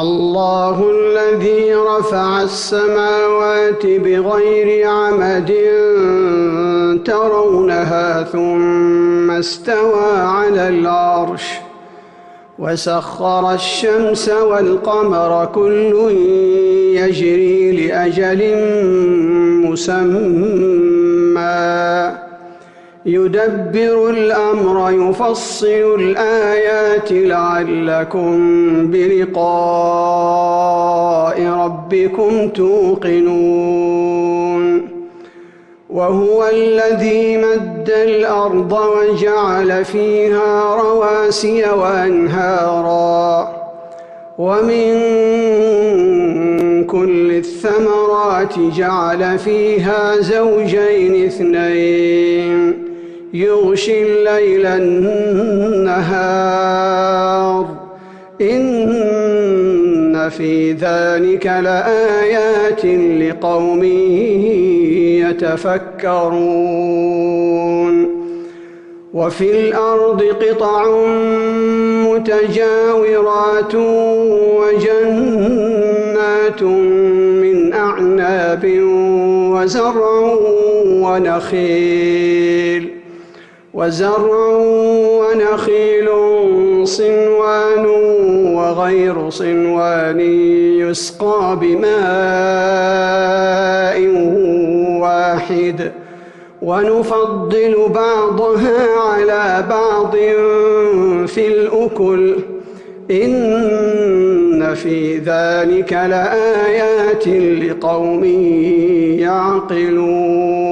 الله الذي رفع السماوات بغير عمد ترونها ثم استوى على العرش وسخر الشمس والقمر كل يجري لأجل مسمى. يدبر الأمر يفصل الآيات لعلكم بلقاء ربكم توقنون. وهو الذي مد الأرض وجعل فيها رواسي وأنهارا. ومن كل الثمرات جعل فيها زوجين اثنين. يغشي الليل النهار. إن في ذلك لآيات لقوم يتفكرون. وفي الأرض قطع متجاورات وجنات من أعناب وزرع ونخيل. وزرع ونخيل صنوان وغير صنوان يسقى بماء واحد. ونفضل بعضها على بعض في الأكل. إن في ذلك لآيات لقوم يعقلون.